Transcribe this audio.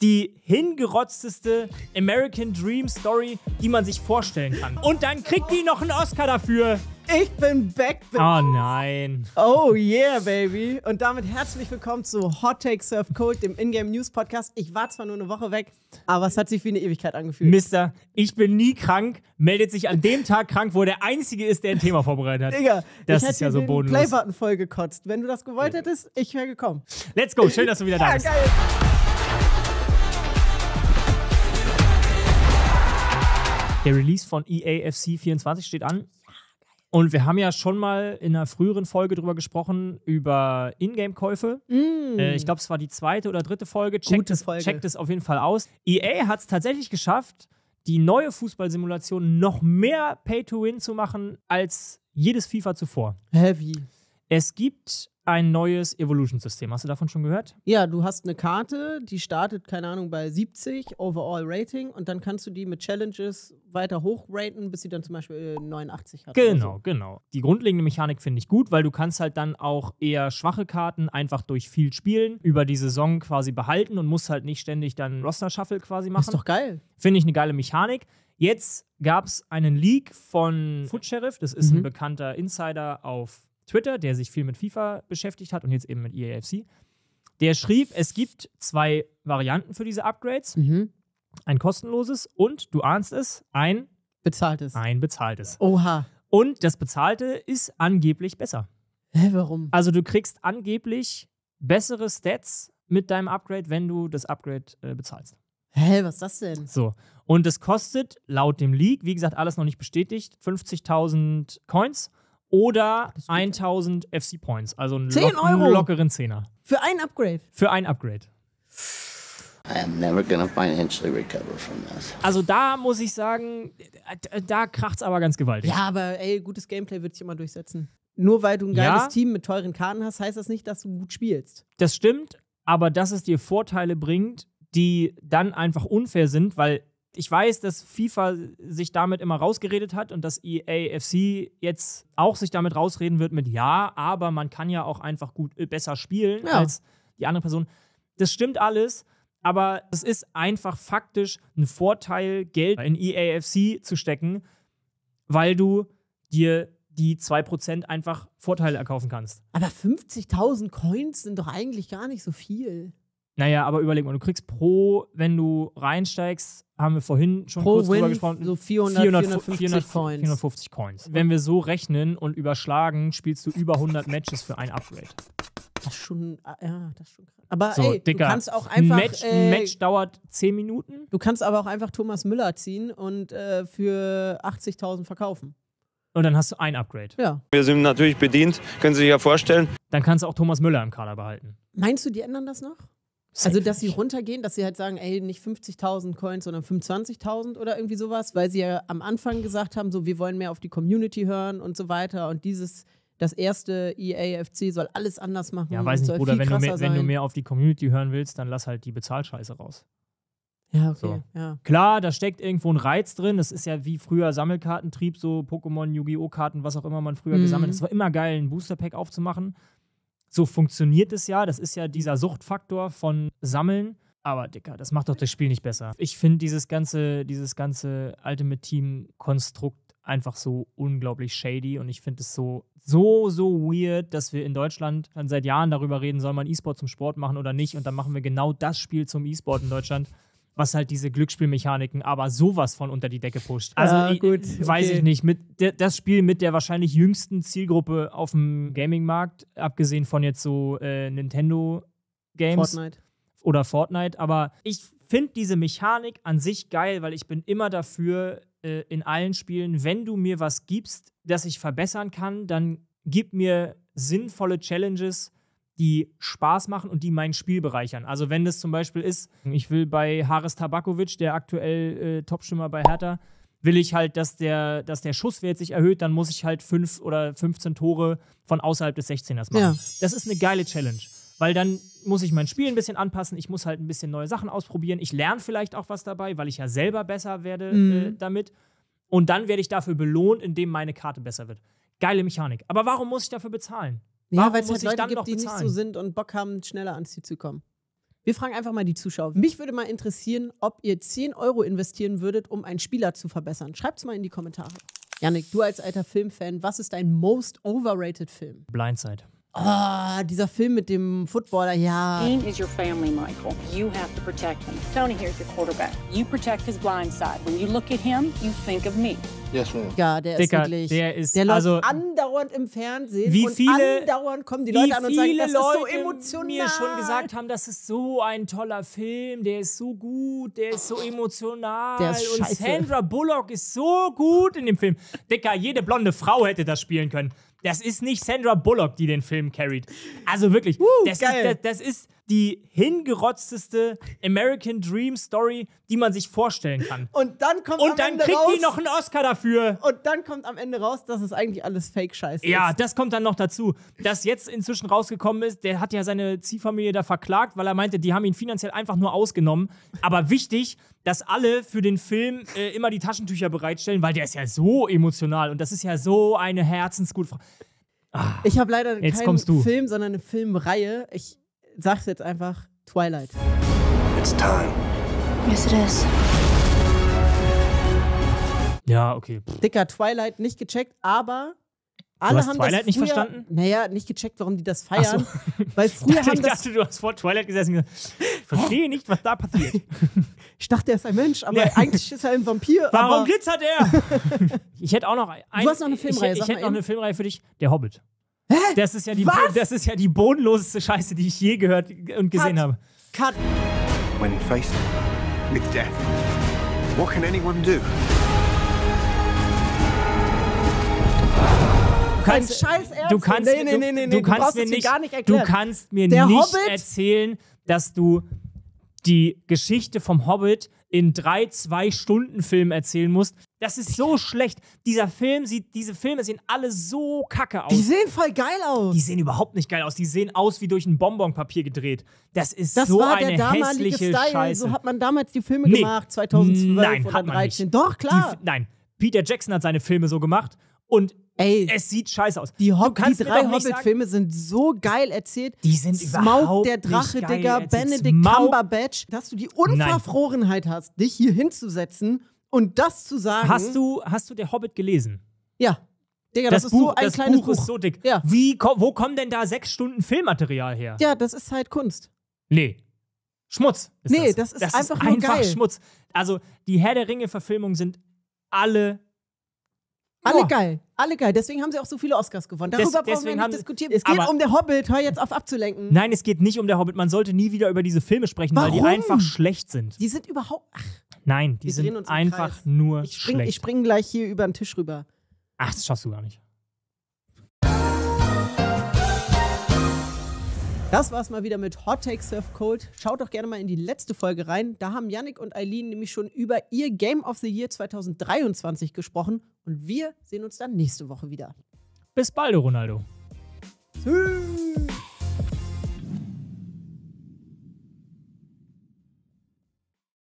die hingerotzteste American Dream Story, die man sich vorstellen kann. Und dann kriegt die noch einen Oscar dafür. Ich bin back. Oh nein. Oh yeah, baby. Und damit herzlich willkommen zu Hot Take Surf Cold, dem Ingame News Podcast. Ich war zwar nur eine Woche weg, aber es hat sich wie eine Ewigkeit angefühlt. Mister, ich bin nie krank, meldet sich an dem Tag krank, wo der Einzige ist, der ein Thema vorbereitet hat. Digga, Das ich ist ja so den bodenlos. Playbutton voll gekotzt. Wenn du das gewollt hättest, ich wäre gekommen. Let's go, schön, dass du wieder da Ja, bist. geil. Der Release von EAFC 24 steht an. Und wir haben ja schon mal in einer früheren Folge drüber gesprochen, über Ingame-Käufe. Äh, ich glaube, es war die zweite oder dritte Folge. Checkt, Mm. Gute es, Folge. checkt es auf jeden Fall aus. EA hat es tatsächlich geschafft, die neue Fußballsimulation noch mehr Pay-to-Win zu machen als jedes FIFA zuvor. Heavy. Es gibt ein neues Evolution-System. Hast du davon schon gehört? Ja, du hast eine Karte, die startet, keine Ahnung, bei 70 Overall Rating und dann kannst du die mit Challenges weiter hochraten, bis sie dann zum Beispiel äh, 89 hat. oder Genau, genau. Die grundlegende Mechanik finde ich gut, weil du kannst halt dann auch eher schwache Karten einfach durch viel Spielen über die Saison quasi behalten und musst halt nicht ständig dann Roster-Shuffle quasi So. machen. Ist doch geil. Finde ich eine geile Mechanik. Jetzt gab es einen Leak von Foot Sheriff, das ist ein Mhm. bekannter Insider auf Twitter, der sich viel mit FIFA beschäftigt hat und jetzt eben mit EAFC. Der schrieb, es gibt zwei Varianten für diese Upgrades. Mhm. Ein kostenloses und, du ahnst es, ein, Bezahlt es. ein bezahltes. Oha. Und das bezahlte ist angeblich besser. Hä, warum? Also du kriegst angeblich bessere Stats mit deinem Upgrade, wenn du das Upgrade äh, bezahlst. Hä, was ist das denn? So. Und es kostet laut dem Leak, wie gesagt, alles noch nicht bestätigt, 50.000 Coins oder Das ist gut. 1000 FC Points. Also einen, 10 lock- einen Euro? lockeren Zehner. Für ein Upgrade. Für ein Upgrade. I am never to financially recover from this. Also da muss ich sagen, äh, da kracht's aber ganz gewaltig. Ja, aber ey, gutes Gameplay wird sich immer durchsetzen. Nur weil du ein geiles Ja. Team mit teuren Karten hast, heißt das nicht, dass du gut spielst. Das stimmt, aber dass es dir Vorteile bringt, die dann einfach unfair sind, weil ich weiß, dass FIFA sich damit immer rausgeredet hat und dass EAFC jetzt auch sich damit rausreden wird mit ja, aber man kann ja auch einfach gut äh, besser spielen Ja. als die andere Person. Das stimmt alles, aber es ist einfach faktisch ein Vorteil, Geld in EAFC zu stecken, weil du dir die 2% einfach Vorteile erkaufen kannst. Aber 50.000 Coins sind doch eigentlich gar nicht so viel. Naja, aber überleg mal, du kriegst pro, wenn du reinsteigst, haben wir vorhin schon Pro kurz drüber Win gesprochen, so 400, 450 Coins. 450 Coins. Wenn wir so rechnen und überschlagen, spielst du über 100 Matches für ein Upgrade. Das ist schon, ah, ja, das ist schon krass. Aber So, ey, Dicker, du kannst auch ein einfach, Match, äh, ein Match dauert 10 Minuten. du kannst aber auch einfach Thomas Müller ziehen und äh, für 80.000 verkaufen. Und dann hast du ein Upgrade. Ja. Wir sind natürlich bedient, können Sie sich ja vorstellen. Dann kannst du auch Thomas Müller im Kader behalten. Meinst du, die ändern das noch? Also, dass sie runtergehen, dass sie halt sagen, ey, nicht 50.000 Coins, sondern 25.000 oder irgendwie sowas, weil sie ja am Anfang gesagt haben, so, wir wollen mehr auf die Community hören und so weiter und dieses, das erste EAFC soll alles anders machen. Ja, weiß nicht, Bruder, wenn du, mehr, wenn du mehr auf die Community hören willst, dann lass halt die Bezahlscheiße raus. Ja, okay, So. ja. Klar, da steckt irgendwo ein Reiz drin. Das ist ja wie früher Sammelkartentrieb, so Pokémon, Yu-Gi-Oh! Karten, was auch immer man früher Mhm. gesammelt hat. Es war immer geil, ein Booster-Pack aufzumachen. So funktioniert es ja. Das ist ja dieser Suchtfaktor von Sammeln. Aber, Dicker, das macht doch das Spiel nicht besser. Ich finde dieses ganze, dieses ganze Ultimate Team-Konstrukt einfach so unglaublich shady und ich finde es so, so, so weird, dass wir in Deutschland dann seit Jahren darüber reden, soll man E-Sport zum Sport machen oder nicht und dann machen wir genau das Spiel zum E-Sport in Deutschland, was halt diese Glücksspielmechaniken aber sowas von unter die Decke pusht. Also, ich, gut, weiß okay. ich nicht, mit der, das Spiel mit der wahrscheinlich jüngsten Zielgruppe auf dem Gaming-Markt, abgesehen von jetzt so äh, Nintendo Games Fortnite. oder Fortnite, aber ich finde diese Mechanik an sich geil, weil ich bin immer dafür äh, in allen Spielen, wenn du mir was gibst, das ich verbessern kann, dann gib mir sinnvolle Challenges, die Spaß machen und die mein Spiel bereichern. Also wenn das zum Beispiel ist, ich will bei Haris Tabakovic, der aktuell äh, Topstürmer bei Hertha, will ich halt, dass der, dass der Schusswert sich erhöht, dann muss ich halt fünf oder 15 Tore von außerhalb des 16ers machen. Ja. Das ist eine geile Challenge. Weil dann muss ich mein Spiel ein bisschen anpassen, ich muss halt ein bisschen neue Sachen ausprobieren. Ich lerne vielleicht auch was dabei, weil ich ja selber besser werde Mhm. äh, damit. Und dann werde ich dafür belohnt, indem meine Karte besser wird. Geile Mechanik. Aber warum muss ich dafür bezahlen? Ja, weil es halt Leute gibt, die nicht so sind und Bock haben, schneller ans Ziel zu kommen. Wir fragen einfach mal die Zuschauer. Mich würde mal interessieren, ob ihr 10 Euro investieren würdet, um einen Spieler zu verbessern. Schreibt's mal in die Kommentare. Janik, du als alter Filmfan, was ist dein most overrated Film? Blindside. Ah, dieser Film mit dem Footballer, ja. Team is your family, Michael. You have to protect them. Tony here's your quarterback. You protect his blind side. When you look at him, you think of me. Yes, ma'am. Ja, der Dicker, ist wirklich. der ist- der läuft also- andauernd im Fernsehen. Wie und viele- andauernd kommen die Wie Leute an und sagen, viele das ist so Leute emotional. mir schon gesagt haben, das ist so ein toller Film, der ist so gut, der ist so emotional. Der ist und scheiße. Sandra Bullock ist so gut in dem Film. Dicker, jede blonde Frau hätte das spielen können. Das ist nicht Sandra Bullock, die den Film carried. Also wirklich, das, geil. Ist, das, das ist die hingerotzteste American Dream Story, die man sich vorstellen kann. Und dann kommt am Und dann Ende kriegt raus, die noch einen Oscar dafür. Und dann kommt am Ende raus, dass es eigentlich alles Fake-Scheiße Ja, ist. das kommt dann noch dazu. Dass jetzt inzwischen rausgekommen ist, der hat ja seine Ziehfamilie da verklagt, weil er meinte, die haben ihn finanziell einfach nur ausgenommen. Aber wichtig, dass alle für den Film äh, immer die Taschentücher bereitstellen, weil der ist ja so emotional und das ist ja so eine herzensgute Frau. Ich habe leider keinen. Film, sondern eine Filmreihe. Ich sag's jetzt einfach: Twilight. It's time. Yes, it is. Ja, okay. Dicker Twilight nicht gecheckt, aber alle hast haben Twilight das nicht früher, verstanden? Naja, nicht gecheckt, warum die das Ach so. feiern. Weil früher Ich haben das. dachte, du hast vor Twilight gesessen und gesagt, ich verstehe nicht, was da passiert. Ich dachte, er ist ein Mensch, aber Ja. eigentlich ist er ein Vampir. Warum glitzert er? ich hätte auch noch ein, Du hast noch eine Filmreihe, Ich, ich hätte noch eine Filmreihe für dich. Der Hobbit. Das ist ja die, Was? das ist ja die bodenloseste Scheiße, die ich je gehört und gesehen Cut. habe. Cut. When faced with death, what can anyone do? Du kannst, du kannst, nee, nee, nee, nee, du, du kannst mir nicht, gar nicht du erklären. kannst mir Der nicht Hobbit? erzählen, dass du die Geschichte vom Hobbit in drei, zwei Stunden Film erzählen musst. Das ist so schlecht. Dieser Film sieht, diese Filme sehen alle so kacke aus. Die sehen voll geil aus. Die sehen überhaupt nicht geil aus. Die sehen aus wie durch ein Bonbonpapier gedreht. Das ist das so war eine der damalige hässliche Style. Scheiße. So hat man damals die Filme Nee. gemacht, 2012 Nein, oder hat man 2013. nicht. Doch, klar. Die, nein, Peter Jackson hat seine Filme so gemacht und Ey, es sieht scheiße aus. die, Hob die drei Hobbit-Filme sind so geil erzählt. Die sind Smaug überhaupt der Drache, Digga. Benedict Cumberbatch, dass du die Unverfrorenheit hast, dich hier hinzusetzen und das zu sagen. Hast du, hast du der Hobbit gelesen? Ja. Digga, das, ist so ein das kleines Buch, Buch. ist so dick. Ja. Wie, wo kommen denn da sechs Stunden Filmmaterial her? Ja, das ist halt Kunst. Nee. Schmutz. Ist Nee, das. das ist einfach nur einfach geil. Schmutz. Also, die Herr der Ringe-Verfilmungen sind alle. Alle Boah. geil, alle geil. Deswegen haben sie auch so viele Oscars gewonnen. Darüber Des- brauchen wir nicht diskutieren. Es geht um der Hobbit. Hör jetzt auf abzulenken. Nein, es geht nicht um der Hobbit. Man sollte nie wieder über diese Filme sprechen, weil die Warum? einfach schlecht sind. Die sind überhaupt. Ach, Nein, die Wir sind einfach Kreis. nur ich spring, schlecht. ich spring gleich hier über den Tisch rüber. Ach, das schaffst du gar nicht. Das war's mal wieder mit Hot Take Surf Cold. Schaut doch gerne mal in die letzte Folge rein. Da haben Yannick und Eileen nämlich schon über ihr Game of the Year 2023 gesprochen. Und wir sehen uns dann nächste Woche wieder. Bis bald, Ronaldo. Tschüss.